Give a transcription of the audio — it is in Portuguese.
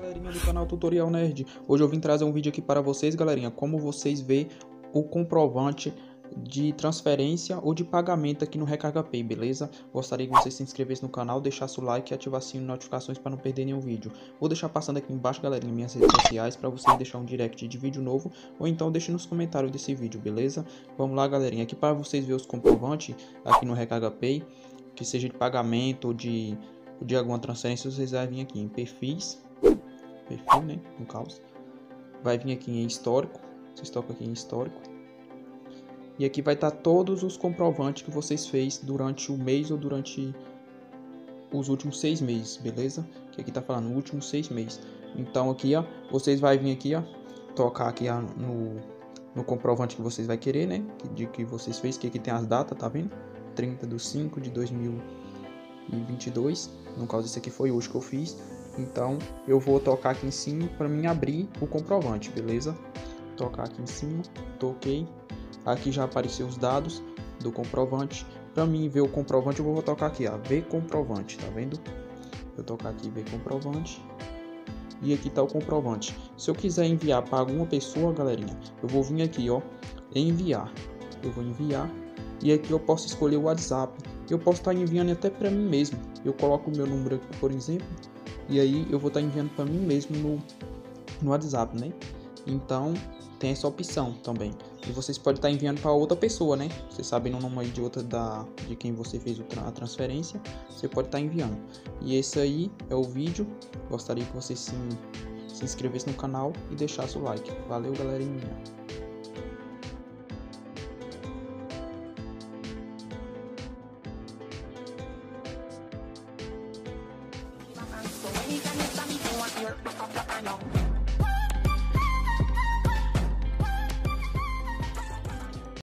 Galerinha do canal Tutorial Nerd, hoje eu vim trazer um vídeo aqui para vocês, galerinha, como vocês vê o comprovante de transferência ou de pagamento aqui no Recarga Pay, beleza? Gostaria que você se inscrevesse no canal, deixasse o like e ativasse as notificações para não perder nenhum vídeo. Vou deixar passando aqui embaixo, galerinha, minhas redes sociais para você deixar um direct de vídeo novo ou então deixe nos comentários desse vídeo, beleza? Vamos lá, galerinha, aqui para vocês verem os comprovantes aqui no Recarga Pay, que seja de pagamento ou de, de alguma transferência, vocês vão vir aqui em perfis, perfil, né, no caso. Vai vir aqui em histórico, vocês tocam aqui em histórico e aqui vai estar todos os comprovantes que vocês fez durante o mês ou durante os últimos seis meses, beleza? Que aqui tá falando últimos seis meses. Então aqui, ó, vocês vai vir aqui, ó, tocar aqui ó, no, no comprovante que vocês vai querer, né? De que vocês fez, que aqui tem as datas, tá vendo? 30 de 5 de 2022. No caso, esse aqui foi hoje que eu fiz. Então, eu vou tocar aqui em cima para mim abrir o comprovante, beleza? Tocar aqui em cima, toquei. Aqui já apareceu os dados do comprovante. Para mim ver o comprovante, eu vou tocar aqui, ó, ver comprovante, tá vendo? Eu tocar aqui ver comprovante. E aqui tá o comprovante. Se eu quiser enviar para alguma pessoa, galerinha, eu vou vir aqui, ó, enviar. Eu vou enviar e aqui eu posso escolher o WhatsApp. Eu posso estar tá enviando até para mim mesmo. Eu coloco o meu número aqui, por exemplo, e aí eu vou estar tá enviando para mim mesmo no, no WhatsApp, né? Então, tem essa opção também. E vocês podem estar enviando para outra pessoa, né? Vocês sabem o nome de outra da, de quem você fez a transferência, você pode estar enviando. E esse aí é o vídeo. Gostaria que você se, se inscrevesse no canal e deixasse o like. Valeu, galerinha! So when you stop me, you want to work, fuck That I know.